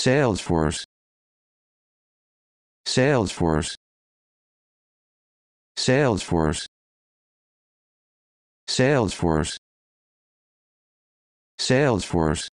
Salesforce. Salesforce. Salesforce. Salesforce. Salesforce.